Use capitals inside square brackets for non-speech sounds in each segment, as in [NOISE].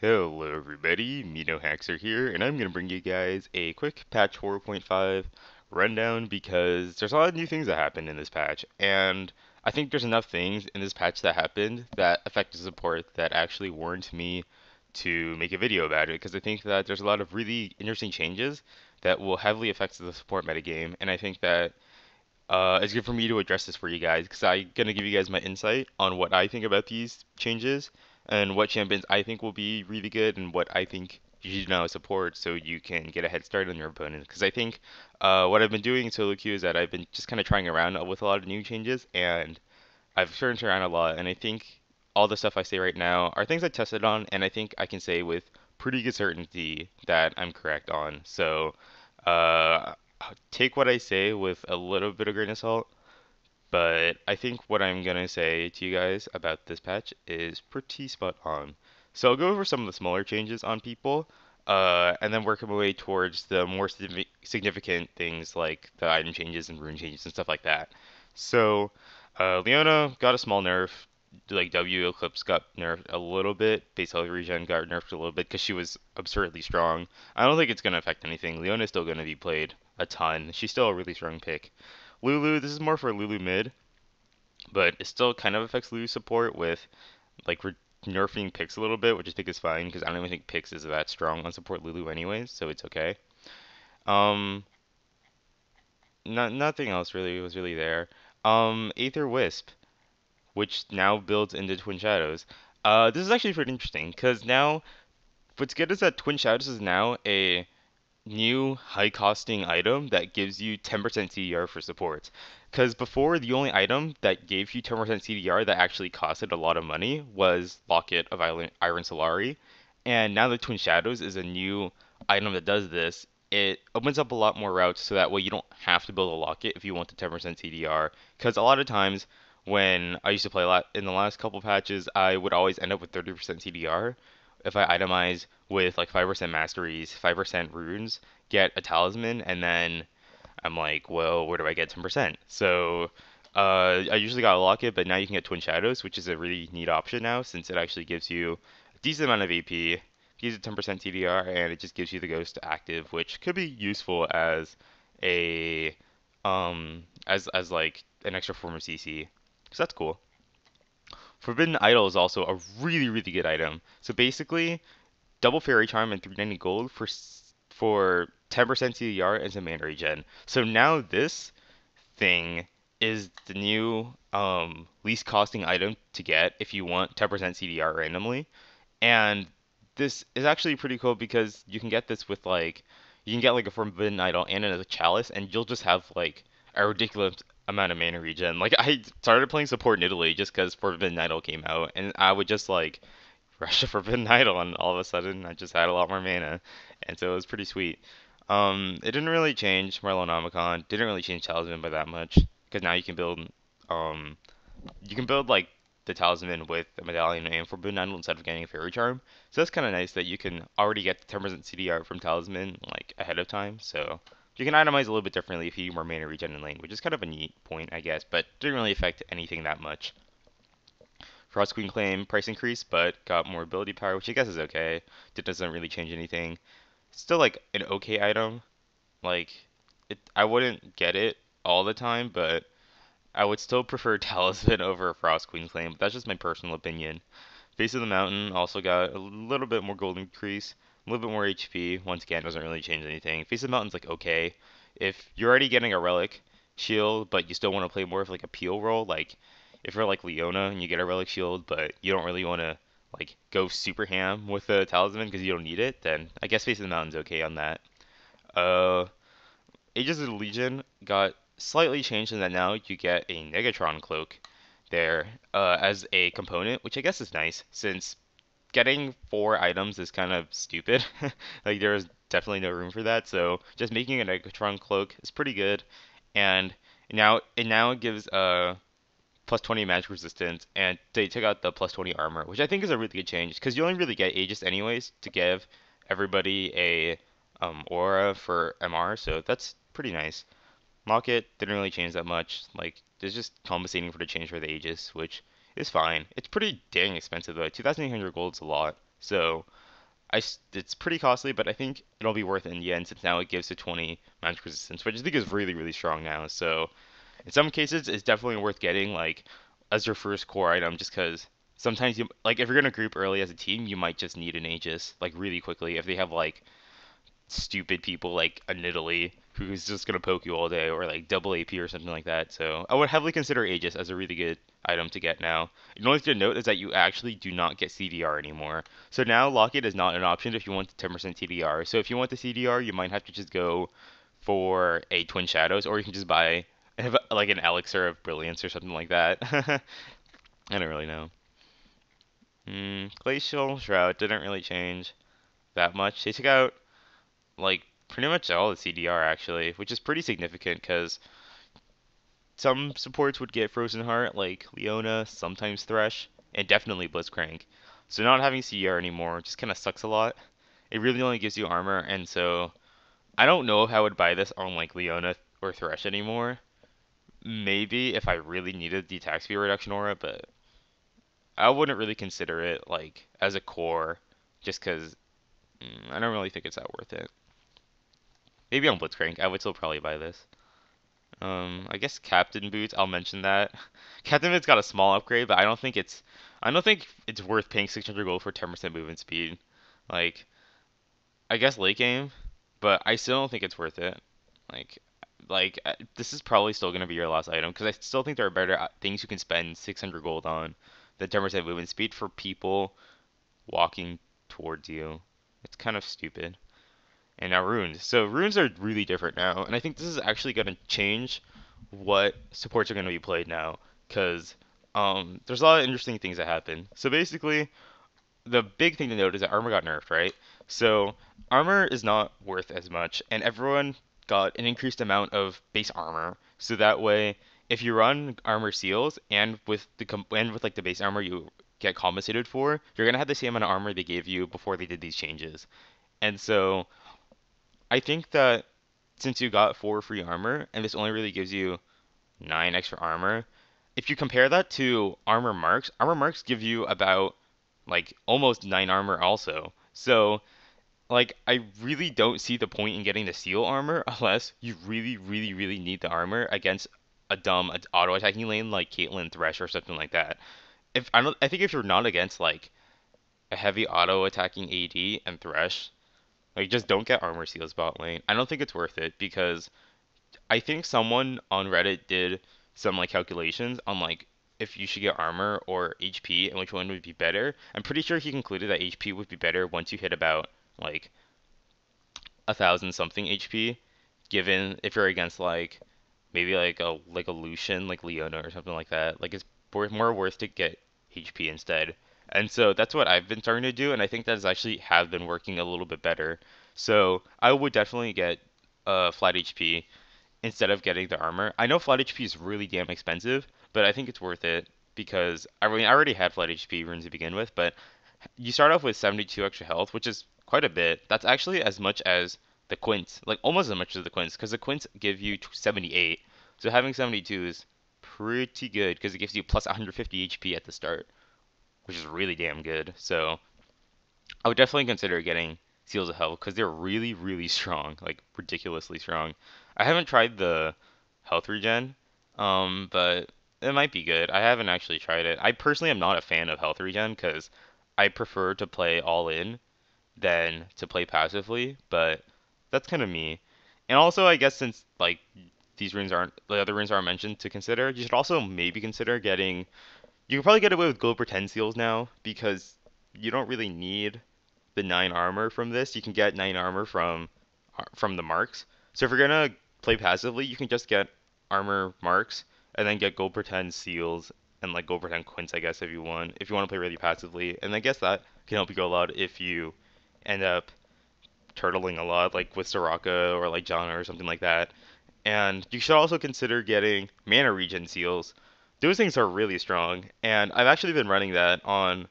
Hello everybody, MeNoHaxor here, and I'm going to bring you guys a quick patch 4.5 rundown because there's a lot of new things that happened in this patch, and I think there's enough things in this patch that happened that affected support that actually warrant me to make a video about it, because I think that there's a lot of really interesting changes that will heavily affect the support metagame, and I think that uh, it's good for me to address this for you guys because I'm gonna give you guys my insight on what I think about these changes and what champions I think will be really good and what I think you should now support so you can get a head start on your opponent. Because I think uh, what I've been doing in solo queue is that I've been just kind of trying around with a lot of new changes and I've turned around a lot. And I think all the stuff I say right now are things I tested on, and I think I can say with pretty good certainty that I'm correct on. So. Uh, take what I say with a little bit of grain of salt, but I think what I'm gonna say to you guys about this patch is pretty spot on. So I'll go over some of the smaller changes on people, uh, and then work my way towards the more significant things like the item changes and rune changes and stuff like that. So uh, Leona got a small nerf. Like W Eclipse got nerfed a little bit. Base health regen got nerfed a little bit because she was absurdly strong. I don't think it's gonna affect anything. Leona's still gonna be played a ton. She's still a really strong pick. Lulu, this is more for Lulu mid, but it still kind of affects Lulu support with like re- nerfing Pix a little bit, which I think is fine because I don't even think Pix is that strong on support Lulu anyways, so it's okay. Um, not nothing else really was really there. Um, Aether Wisp, which now builds into Twin Shadows. Uh, this is actually pretty interesting because now what's good is that Twin Shadows is now a new high costing item that gives you 10% CDR for support. Because before, the only item that gave you 10% CDR that actually costed a lot of money was Locket of Iron Solari. And now the Twin Shadows is a new item that does this. It opens up a lot more routes so that way you don't have to build a Locket if you want the 10% CDR. Because a lot of times when I used to play a lot in the last couple patches, I would always end up with 30% CDR if I itemize with like 5% masteries, 5% runes, get a talisman, and then I'm like, well, where do I get 10%? So uh, I usually got a locket, but now you can get Twin Shadows, which is a really neat option now since it actually gives you a decent amount of AP, gives you 10% CDR, and it just gives you the Ghost active, which could be useful as a um as as like an extra form of CC. So that's cool. Forbidden Idol is also a really, really good item. So basically, double Fairy Charm and 390 gold for for 10% CDR and some mana regen. So now this thing is the new um, least costing item to get if you want 10% CDR randomly. And this is actually pretty cool because you can get this with like you can get like a Forbidden Idol and a Chalice, and you'll just have like a ridiculous amount of mana regen. Like I started playing support Nidalee just because Forbidden Idol came out, and I would just like [LAUGHS] rush a [LAUGHS] Forbidden Idol, and all of a sudden I just had a lot more mana, and so it was pretty sweet. Um, it didn't really change Morellonomicon. Didn't really change Talisman by that much because now you can build um, you can build like the talisman with a medallion and forbidden idol instead of getting a fairy charm. So that's kind of nice that you can already get the 10% CDR from talisman like ahead of time. So you can itemize a little bit differently if you more mana regen in lane, which is kind of a neat point, I guess, but didn't really affect anything that much. Frost Queen's Claim price increase, but got more ability power, which I guess is okay. It doesn't really change anything. Still like an okay item. Like it, I wouldn't get it all the time, but I would still [LAUGHS] prefer Talisman over Frost Queen's Claim. But that's just my personal opinion. Face of the Mountain also got a little bit more gold increase a little bit more HP. Once again, doesn't really change anything. Face of the Mountain's like okay. If you're already getting a relic shield, but you still want to play more of like a peel role, like if you're like Leona and you get a relic shield, but you don't really want to like go super ham with the talisman because you don't need it, then I guess Face of the Mountain's okay on that. Uh, Aegis of the Legion got slightly changed in that now you get a Negatron cloak there uh, as a component, which I guess is nice since getting four items is kind of stupid. [LAUGHS] like there's definitely no room for that. So just making a Negatron cloak is pretty good. And now it now gives a uh, plus 20 magic resistance, and they took out the plus 20 armor, which I think is a really good change because you only really get Aegis anyways to give everybody a um, aura for MR, so that's pretty nice. Locket didn't really change that much. Like it's just compensating for the change for the Aegis, which is fine. It's pretty dang expensive though. 2,800 gold is a lot. So I it's pretty costly, but I think it'll be worth it in the end since now it gives a 20 magic resistance, which I think is really really strong now. So in some cases, it's definitely worth getting like as your first core item, just because sometimes you like if you're gonna group early as a team, you might just need an Aegis like really quickly if they have like stupid people like a Nidalee who's just gonna poke you all day, or like double AP or something like that. So I would heavily consider Aegis as a really good item to get now. The only thing to note is that you actually do not get CDR anymore. So now Locket is not an option if you want the 10% CDR. So if you want the CDR, you might have to just go for a Twin Shadows, or you can just buy like an Elixir of Brilliance or something like that. [LAUGHS] I don't really know. Mm, Glacial Shroud didn't really change that much. They took out like pretty much all the CDR actually, which is pretty significant because some supports would get Frozen Heart, like Leona, sometimes Thresh, and definitely Blitzcrank. So not having CDR anymore just kind of sucks a lot. It really only gives you armor, and so I don't know if I would buy this on like Leona or Thresh anymore. Maybe if I really needed the attack speed reduction aura, but I wouldn't really consider it like as a core, just because mm, I don't really think it's that worth it. Maybe on Blitzcrank, I would still probably buy this. Um, I guess Captain Boots, I'll mention that. [LAUGHS] Captain Boots got a small upgrade, but I don't think it's I don't think it's worth paying 600 gold for 10% movement speed. Like, I guess late game, but I still don't think it's worth it. Like, like uh, this is probably still gonna be your last item because I still think there are better uh, things you can spend 600 gold on than 10% movement speed for people walking towards you. It's kind of stupid and now runes. So runes are really different now, and I think this is actually going to change what supports are going to be played now, because um, there's a lot of interesting things that happen. So basically, the big thing to note is that armor got nerfed, right? So armor is not worth as much, and everyone got an increased amount of base armor. So that way, if you run armor seals and with the and with like the base armor you get compensated for, you're gonna have the same amount of armor they gave you before they did these changes. And so I think that since you got four free armor, and this only really gives you nine extra armor, if you compare that to armor marks, armor marks give you about like almost nine armor also. So like I really don't see the point in getting the seal armor [LAUGHS] unless you really, really, really need the armor against a dumb uh, auto attacking lane like Caitlyn Thresh or something like that. If I don't, I think if you're not against like a heavy auto attacking AD and Thresh, like, just don't get armor seals bot lane. I don't think it's worth it because I think someone on Reddit did some like calculations on like if you should get armor or HP and which one would be better. I'm pretty sure he concluded that HP would be better once you hit about like a thousand something HP, given if you're against like maybe like a like a Lucian like Leona or something like that. Like it's more worth to get HP instead. And so that's what I've been starting to do, and I think that's actually have been working a little bit better. So I would definitely get uh, flat HP instead of getting the armor. I know flat HP is really damn expensive, but I think it's worth it because I mean I already had flat HP runes to begin with, but you start off with 72 extra health, which is quite a bit. That's actually as much as the quints, like almost as much as the quints, because the quints give you 78. So having 72 is pretty good because it gives you plus 150 HP at the start which is really damn good. So I would definitely consider getting Seals of Hell because they're really, really [LAUGHS] strong, like ridiculously strong. I haven't tried the health regen, um, but it might be good. I haven't actually tried it. I personally am not a fan of health regen because I prefer to play all in than to play passively, but that's kind of me. And also, I guess since like these runes aren't the other runes aren't mentioned to consider, you should also maybe consider getting you can probably get away with gold per ten seals now because you don't really need the nine armor from this. You can get nine armor from uh, from the marks. So if you're gonna play passively, you can just get armor marks and then get gold per ten seals and like gold per ten quints, I guess, if you want. If you want to play really passively, and I guess that can help you go a lot if you end up turtling a lot, like with Soraka or like Janna or something like that. And you should also consider getting mana regen seals those things are really strong, and I've actually been running that on,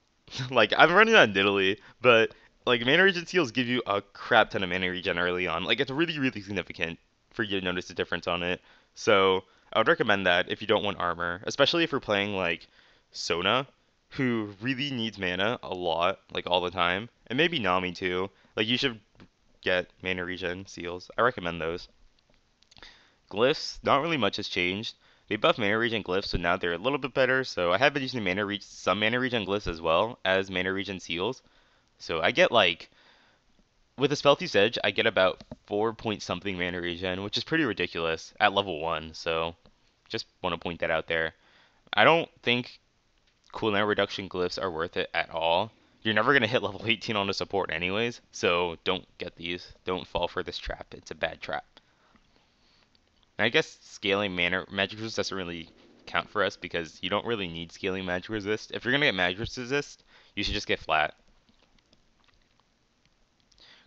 [LAUGHS] like I'm running that in Nidalee, but like mana regen seals give you a crap ton of mana regen early on. Like it's really really significant for you to notice the difference on it. So I would recommend that if you don't want armor, especially if you're playing like Sona, who really needs mana a lot, like all the time, and maybe Nami too. Like you should get mana regen seals. I recommend those. Glyphs, not really much has changed. They buffed mana regen glyphs, so now they're a little bit better. So I have been using mana regen, some mana regen glyphs as well as mana regen seals. So I get like with a Spellthief's Edge, I get about 4 point something mana regen, which is pretty ridiculous at level 1, so just want to point that out there. I don't think cooldown reduction glyphs are worth it at all. You're never going to hit level 18 on a support anyways, so don't get these. Don't fall for this trap. It's a bad trap. And I guess scaling mana magic resist doesn't really count for us because you don't really need scaling magic resist. If you're to get magic resist, you should just get flat.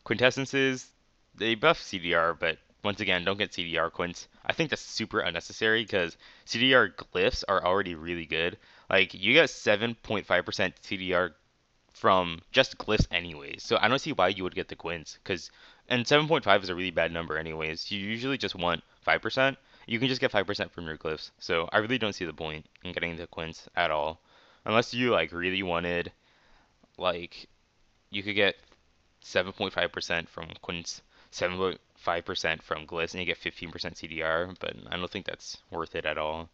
Quintessences, they buff CDR, but once again, don't get CDR quints. I think that's super unnecessary because CDR glyphs are already really good. Like, you get 7.5% CDR from just glyphs anyways. So I don't see why you would get the quints because and 7.5 is a really bad number anyways. You usually just want 5%. You can just get 5% from your glyphs. So I really don't see the point in getting the quints at all. Unless you like really wanted like you could get 7.5% from quints, 7.5% from glyphs, and you get 15% CDR, but I don't think that's worth it at all.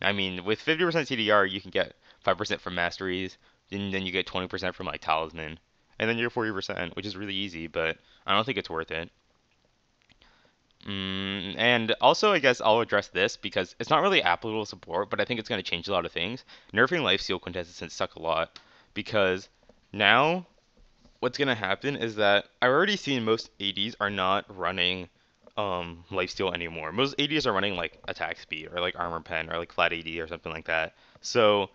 I mean, with 50% CDR, you can get 5% from masteries, and then you get 20% from like talisman, and then you're 40%, which is really easy, but I don't think it's worth it. Mm, and also, I guess I'll address this because it's not really applicable support, but I think it's going to change a lot of things. Nerfing lifesteal quintessence suck a lot because now what's gonna happen is that I've already seen most ADs are not running um lifesteal anymore. Most ADs are running like attack speed or like armor pen or like flat AD or something like that. So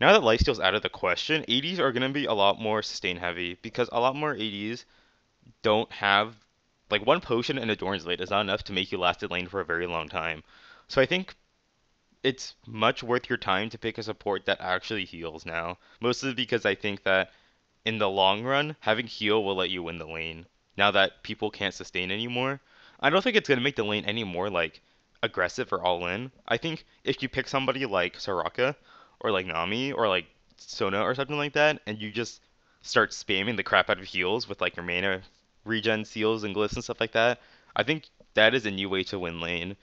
now that lifesteal's out of the question, ADs are gonna be a lot more sustain heavy because a lot more ADs don't have like one potion and a Doran's Blade is not enough to make you last in lane for a very long time. So I think it's much worth your time to pick a support that actually heals now. Mostly because I think that in the long run, having heal will let you win the lane. Now that people can't sustain anymore, I don't think it's gonna make the lane any more like aggressive or all in. I think if you pick somebody like Soraka or like Nami or like Sona or something like that, and you just start spamming the crap out of heals with like your mana regen seals and glyphs and stuff like that, I think that is a new way to win lane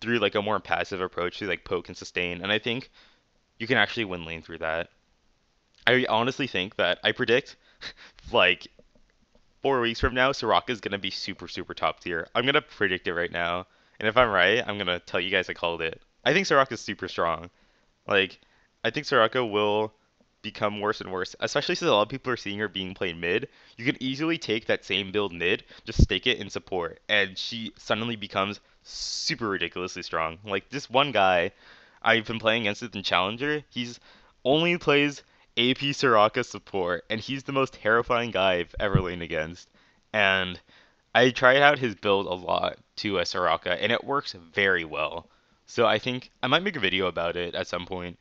through like a more passive approach to like poke and sustain. And I think you can actually win lane through that. I honestly think that I predict [LAUGHS] like four weeks from now, Soraka is gonna be super super top tier. I'm gonna predict it right now, and if I'm right, I'm gonna tell you guys I called it. I think Soraka is super strong. Like, I think Soraka will become worse and worse, especially since a lot of people are seeing her being played mid. You can easily take that same build mid, just stake it in support, and she suddenly becomes super ridiculously strong. Like this one guy I've been playing against it in Challenger, he's only plays AP Soraka support, and he's the most terrifying guy I've ever laned against. And I tried out his build a lot to a Soraka, and it works very well. So I think I might make a video about it at some point,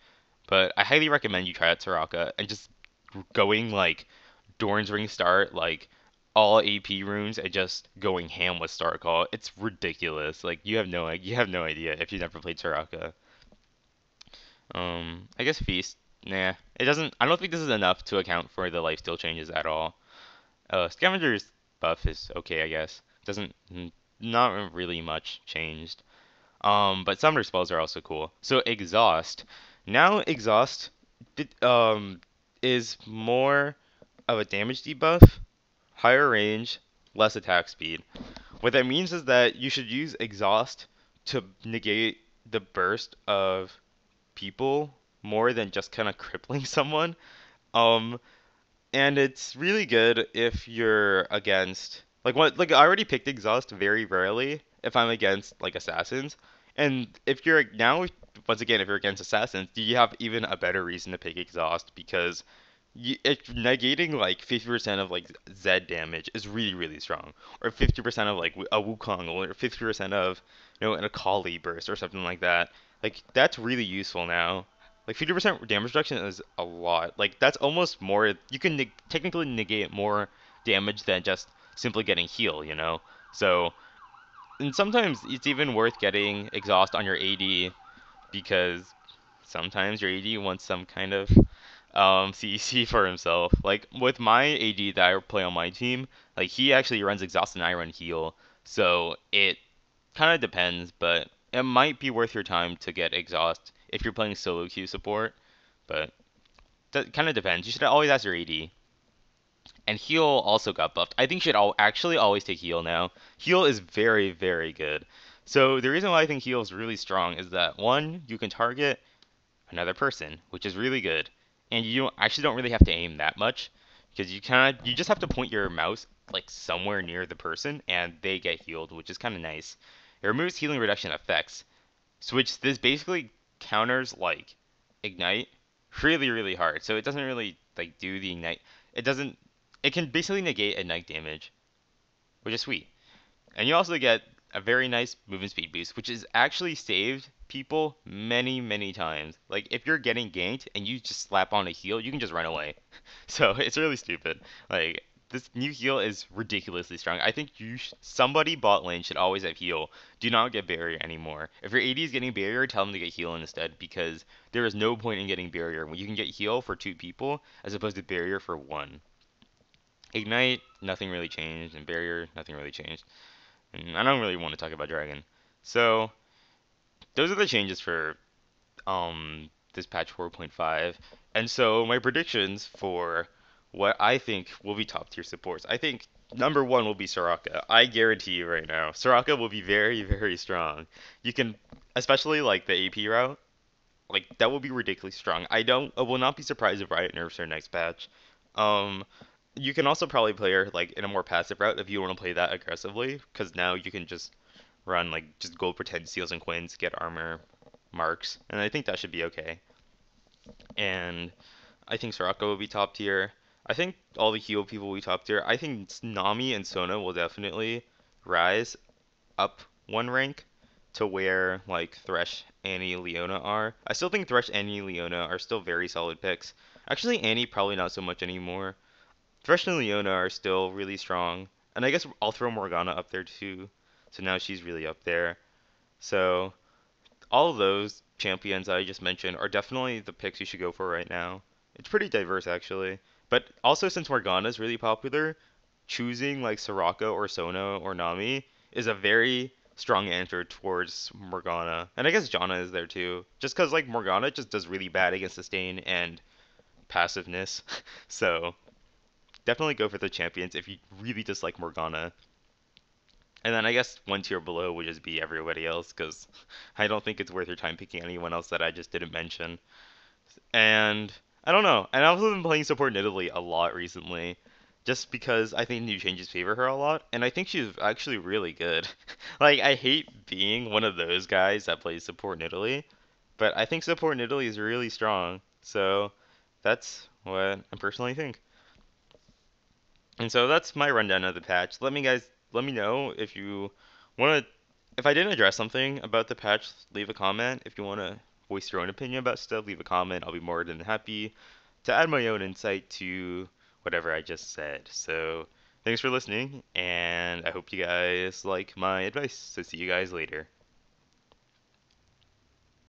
but I highly recommend you try out Soraka and just going like Doran's Ring start, like all AP runes, and just going ham with Starcall. It's ridiculous. Like you have no you have no idea if you've never played Soraka. Um, I guess Feast Nah, it doesn't. I don't think this is enough to account for the lifesteal changes at all. Uh, Scavenger's buff is okay, I guess. Doesn't not really much changed. Um, but Summoner spells are also cool. So Exhaust. Now Exhaust um is more of a damage debuff, higher range, less attack speed. What that means is that you should use Exhaust to negate the burst of people more than just kind of crippling [LAUGHS] someone. Um, and it's really good if you're against like what like I already picked exhaust very rarely if I'm against like assassins, and if you're now once again if you're against assassins, do you have even a better reason to pick exhaust because you, it, negating like 50% of like Zed damage is really really strong, or 50% of like a Wukong, or 50% of you know an Akali burst or something like that. Like that's really useful now. Like 50% damage reduction is a lot. Like that's almost more. You can ne- technically negate more damage than just simply getting heal. You know. So, and sometimes it's even worth getting exhaust on your AD because sometimes your AD wants some kind of um, [LAUGHS] CEC for himself. Like with my AD that I play on my team, like he actually runs exhaust and I run heal, so it kind of depends, but it might be worth your time to get exhaust if you're playing solo queue support. But that kind of depends. You should always ask your AD. And heal also got buffed. I think you should all actually always take heal now. Heal is very, very good. So the reason why I think heal is really strong is that one, you can target another person, which is really good. And you actually don't really have to aim that much because you kind of you just have to point your mouse like somewhere near the person and they get healed, which is kind of nice. It removes healing reduction effects, so which this basically counters like ignite really really hard. So it doesn't really like do the ignite. It doesn't. It can basically negate ignite damage, which is sweet. And you also get a very nice movement speed boost, which is actually saved people many, many times. Like if you're getting ganked and you just slap on a heal, you can just run away. [LAUGHS] So it's really stupid. Like this new heal is ridiculously strong. I think you sh- somebody bot lane should always have heal. Do not get barrier anymore. If your AD is getting barrier, tell them to get heal instead because there is no point in getting barrier when you can get heal for two people as opposed to barrier for one. Ignite, nothing really changed, and barrier, nothing really changed. And I don't really want to talk about dragon. So those are the changes for um this patch 4.5. And so my predictions for what I think will be top tier supports. I think number one will be Soraka. I guarantee you right now, Soraka will be very, very strong. You can, especially like the AP route, like that will be ridiculously strong. I don't, I will not be surprised if Riot nerfs her next patch. Um, you can also probably play her like in a more passive route if you want to play that aggressively, because now you can just run like just gold per ten seals and quins, get armor, marks, and I think that should be okay. And I think Soraka will be top tier. I think all the heal people will be top tier. I think Nami and Sona will definitely rise up one rank to where like Thresh, Annie, Leona are. I still think Thresh, Annie, Leona are still very solid picks. Actually, Annie probably not so much anymore. Thresh and Leona are still really strong, and I guess I'll throw Morgana up there too. So now she's really up there. So all of those champions I just mentioned are definitely the picks you should go for right now. It's pretty diverse actually. But also since Morgana is really popular, choosing like Soraka or Sona or Nami is a very strong answer towards Morgana. And I guess Janna is there too. Just cuz like Morgana just does really bad against sustain and passiveness. [LAUGHS] so, definitely go for the champions if you really dislike Morgana. And then I guess one tier below would just be everybody else, because [LAUGHS] I don't think it's worth your time picking anyone else that I just didn't mention. And I don't know. And I've also been playing support Nidalee a lot recently, just because I think new changes favor her a lot, and I think she's actually really good. [LAUGHS] like I hate being one of those guys that plays support Nidalee, but I think support Nidalee is really strong. So that's what I personally think. And so that's my rundown of the patch. Let me guys let me know if you want to if I didn't address something about the patch, leave a comment. If you want to voice your own opinion about stuff, leave a comment. I'll be more than happy to add my own insight to whatever I just said. So, thanks for listening, and I hope you guys like my advice. So, see you guys later.